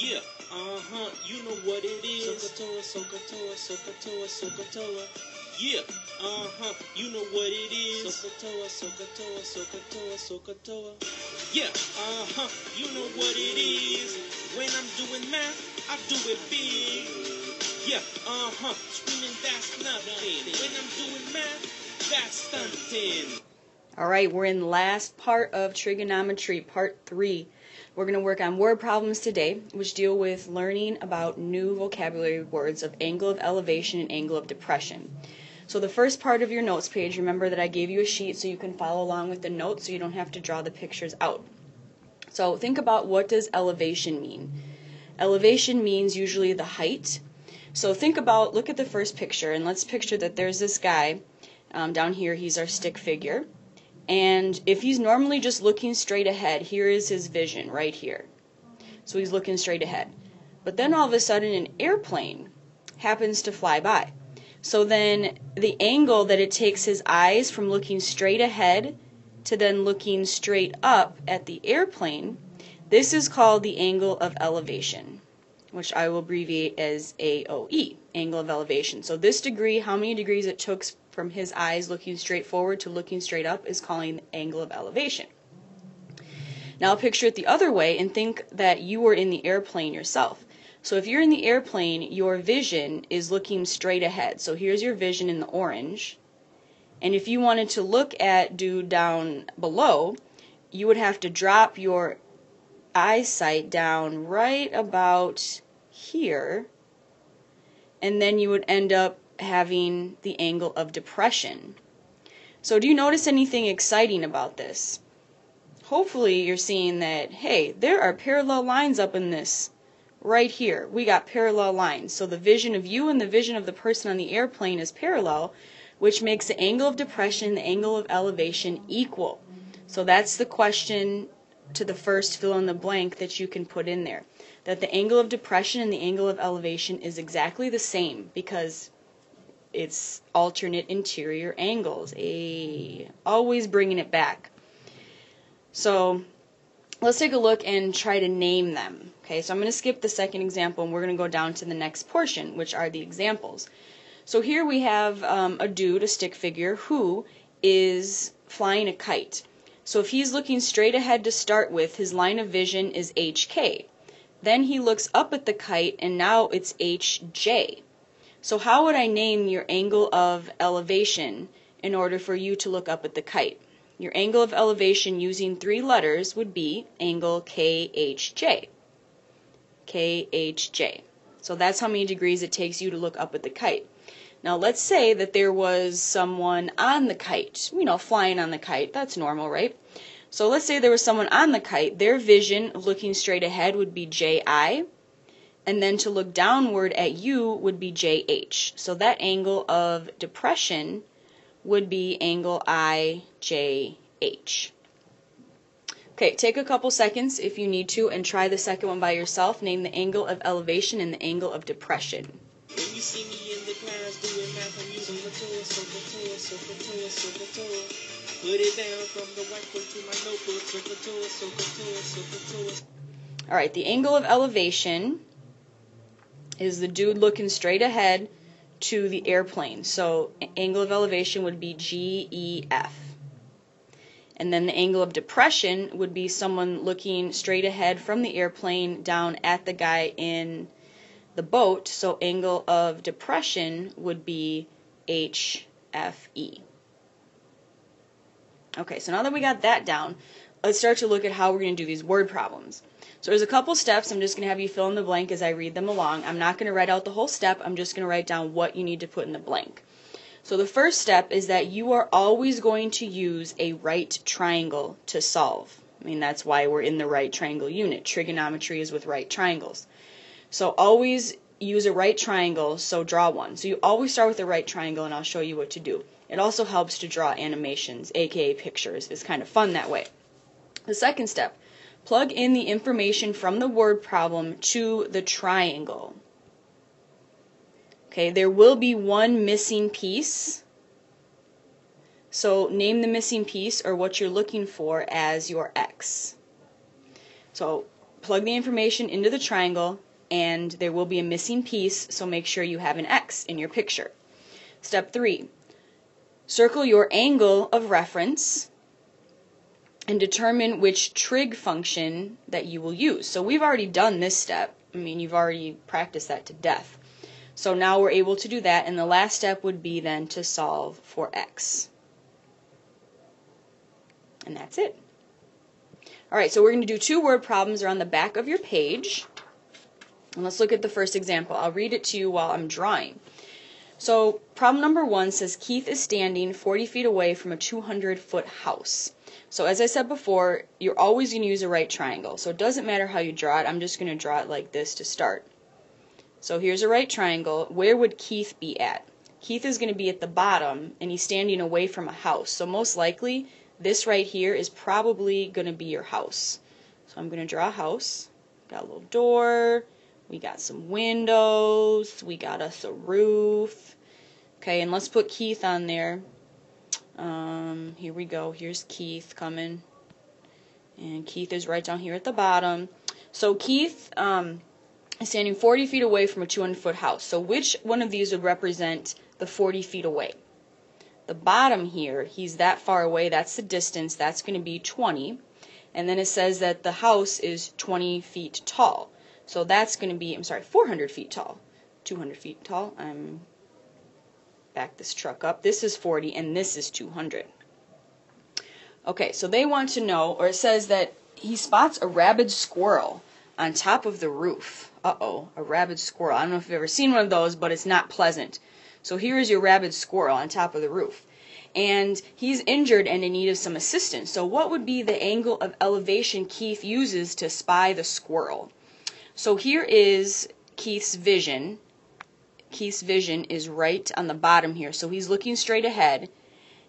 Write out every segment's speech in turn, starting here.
Yeah, uh huh, you know what it is. SOHCAHTOA, SOHCAHTOA, SOHCAHTOA, SOHCAHTOA. Yeah, uh huh, you know what it is. SOHCAHTOA, SOHCAHTOA, SOHCAHTOA, SOHCAHTOA. Yeah, uh huh, you know what it is. When I'm doing math, I do it big. Yeah, uh huh, screaming that's nothing. When I'm doing math, that's stunting. All right, we're in the last part of trigonometry, part three. We're going to work on word problems today, which deal with learning about new vocabulary words of angle of elevation and angle of depression. So the first part of your notes page, remember that I gave you a sheet so you can follow along with the notes so you don't have to draw the pictures out. So think about what does elevation mean? Elevation means usually the height. So think about, look at the first picture, and let's picture that there's this guy um, down here, he's our stick figure. And if he's normally just looking straight ahead, here is his vision right here. So he's looking straight ahead. But then all of a sudden an airplane happens to fly by. So then the angle that it takes his eyes from looking straight ahead to then looking straight up at the airplane, this is called the angle of elevation, which I will abbreviate as AOE, angle of elevation. So this degree, how many degrees it took from his eyes looking straight forward to looking straight up is calling the angle of elevation. Now picture it the other way and think that you were in the airplane yourself. So if you're in the airplane, your vision is looking straight ahead. So here's your vision in the orange. And if you wanted to look at dude down below, you would have to drop your eyesight down right about here. And then you would end up having the angle of depression. So do you notice anything exciting about this? Hopefully you're seeing that, hey, there are parallel lines up in this right here. We got parallel lines. So the vision of you and the vision of the person on the airplane is parallel, which makes the angle of depression and the angle of elevation equal. So that's the question to the first fill in the blank that you can put in there. That the angle of depression and the angle of elevation is exactly the same because it's alternate interior angles. A always bringing it back. So let's take a look and try to name them. Okay, so I'm going to skip the second example and we're going to go down to the next portion, which are the examples. So here we have um, a dude, a stick figure, who is flying a kite. So if he's looking straight ahead to start with, his line of vision is HK. Then he looks up at the kite and now it's HJ. So how would I name your angle of elevation in order for you to look up at the kite? Your angle of elevation using three letters would be angle KHJ. KHJ. So that's how many degrees it takes you to look up at the kite. Now let's say that there was someone on the kite, you know, flying on the kite. That's normal, right? So let's say there was someone on the kite. Their vision of looking straight ahead would be JI and then to look downward at you would be JH. So that angle of depression would be angle IJH. Okay, take a couple seconds if you need to and try the second one by yourself. Name the angle of elevation and the angle of depression. When you see me in the class doing math, I'm using SOHCAHTOA, SOHCAHTOA, SOHCAHTOA, SOHCAHTOA. Put it down from the whiteboard to my notebook. SOHCAHTOA, SOHCAHTOA, SOHCAHTOA. All right, the angle of elevation is the dude looking straight ahead to the airplane. So angle of elevation would be GEF. And then the angle of depression would be someone looking straight ahead from the airplane down at the guy in the boat. So angle of depression would be HFE. Okay, so now that we got that down, let's start to look at how we're going to do these word problems. So there's a couple steps. I'm just going to have you fill in the blank as I read them along. I'm not going to write out the whole step. I'm just going to write down what you need to put in the blank. So the first step is that you are always going to use a right triangle to solve. I mean, that's why we're in the right triangle unit. Trigonometry is with right triangles. So always use a right triangle, so draw one. So you always start with a right triangle, and I'll show you what to do. It also helps to draw animations, aka pictures. It's kind of fun that way. The second step Plug in the information from the word problem to the triangle. Okay, there will be one missing piece. So name the missing piece or what you're looking for as your X. So plug the information into the triangle and there will be a missing piece, so make sure you have an X in your picture. Step 3. Circle your angle of reference and determine which trig function that you will use. So we've already done this step. I mean, you've already practiced that to death. So now we're able to do that, and the last step would be then to solve for x. And that's it. All right, so we're going to do two word problems. They're on the back of your page. And let's look at the first example. I'll read it to you while I'm drawing. So, problem number one says Keith is standing 40 feet away from a 200 foot house. So, as I said before, you're always going to use a right triangle. So, it doesn't matter how you draw it. I'm just going to draw it like this to start. So, here's a right triangle. Where would Keith be at? Keith is going to be at the bottom, and he's standing away from a house. So, most likely, this right here is probably going to be your house. So, I'm going to draw a house. Got a little door we got some windows. We got us a roof. Okay, and let's put Keith on there. Um, here we go. Here's Keith coming. And Keith is right down here at the bottom. So Keith um, is standing 40 feet away from a 200 foot house. So which one of these would represent the 40 feet away? The bottom here, he's that far away. That's the distance. That's going to be 20. And then it says that the house is 20 feet tall. So that's going to be, I'm sorry, 400 feet tall. 200 feet tall. I'm back this truck up. This is 40 and this is 200. Okay, so they want to know, or it says that he spots a rabid squirrel on top of the roof. Uh-oh, a rabid squirrel. I don't know if you've ever seen one of those, but it's not pleasant. So here is your rabid squirrel on top of the roof. And he's injured and in need of some assistance. So what would be the angle of elevation Keith uses to spy the squirrel? So here is Keith's vision. Keith's vision is right on the bottom here. So he's looking straight ahead.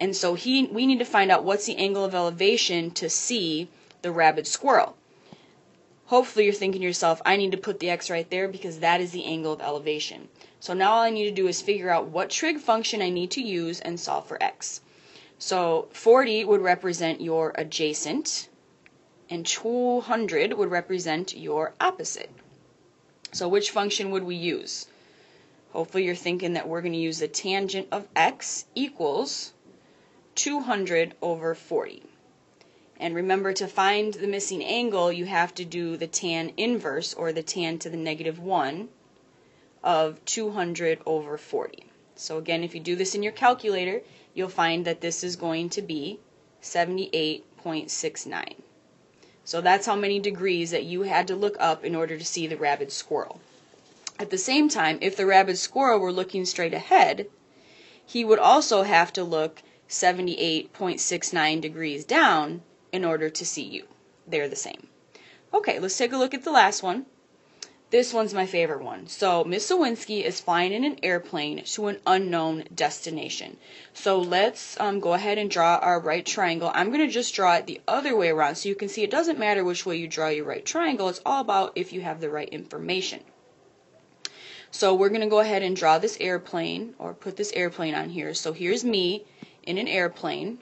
And so he we need to find out what's the angle of elevation to see the rabid squirrel. Hopefully you're thinking to yourself, I need to put the x right there because that is the angle of elevation. So now all I need to do is figure out what trig function I need to use and solve for x. So 40 would represent your adjacent and 200 would represent your opposite. So which function would we use? Hopefully you're thinking that we're going to use the tangent of x equals 200 over 40. And remember to find the missing angle, you have to do the tan inverse, or the tan to the negative 1, of 200 over 40. So again, if you do this in your calculator, you'll find that this is going to be 78.69. So that's how many degrees that you had to look up in order to see the rabid squirrel. At the same time, if the rabid squirrel were looking straight ahead, he would also have to look 78.69 degrees down in order to see you. They're the same. Okay, let's take a look at the last one. This one's my favorite one. So Miss Sowinski is flying in an airplane to an unknown destination. So let's um, go ahead and draw our right triangle. I'm going to just draw it the other way around so you can see it doesn't matter which way you draw your right triangle. It's all about if you have the right information. So we're going to go ahead and draw this airplane or put this airplane on here. So here's me in an airplane.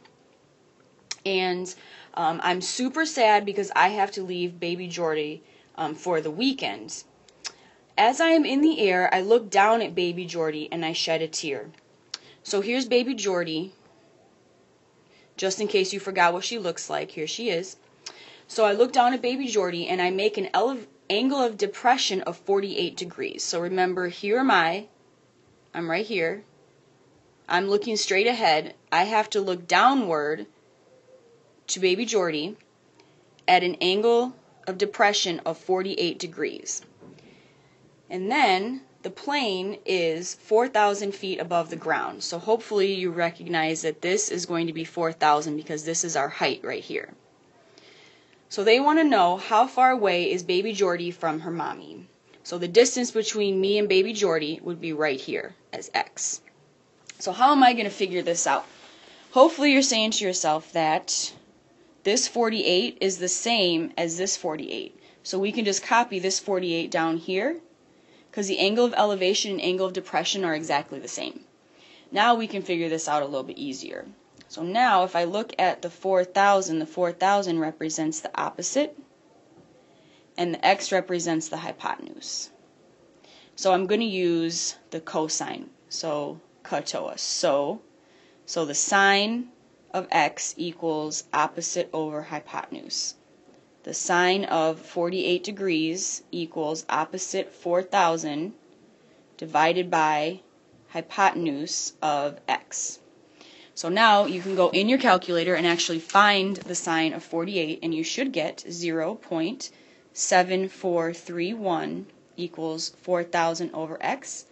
And um, I'm super sad because I have to leave baby Jordy um, for the weekend. As I am in the air, I look down at baby Jordy and I shed a tear. So here's baby Jordy. Just in case you forgot what she looks like, here she is. So I look down at baby Jordy and I make an angle of depression of 48 degrees. So remember, here am I. I'm right here. I'm looking straight ahead. I have to look downward to baby Jordy at an angle of depression of 48 degrees. And then the plane is 4,000 feet above the ground. So hopefully you recognize that this is going to be 4,000 because this is our height right here. So they want to know how far away is baby Jordy from her mommy. So the distance between me and baby Jordy would be right here as x. So how am I going to figure this out? Hopefully you're saying to yourself that this 48 is the same as this 48. So we can just copy this 48 down here because the angle of elevation and angle of depression are exactly the same. Now we can figure this out a little bit easier. So now if I look at the 4,000, the 4,000 represents the opposite and the x represents the hypotenuse. So I'm going to use the cosine. So katoa. So, so the sine of x equals opposite over hypotenuse. The sine of 48 degrees equals opposite 4,000 divided by hypotenuse of x. So now you can go in your calculator and actually find the sine of 48 and you should get 0.7431 equals 4,000 over x.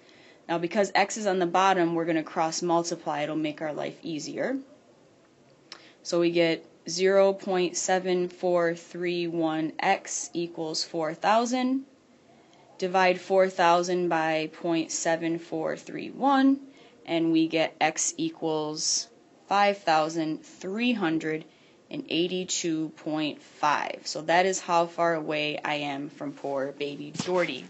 Now because x is on the bottom, we're going to cross multiply. It'll make our life easier. So we get 0.7431x equals 4,000. Divide 4,000 by 0.7431 and we get x equals 5,382.5. So that is how far away I am from poor baby Jordy.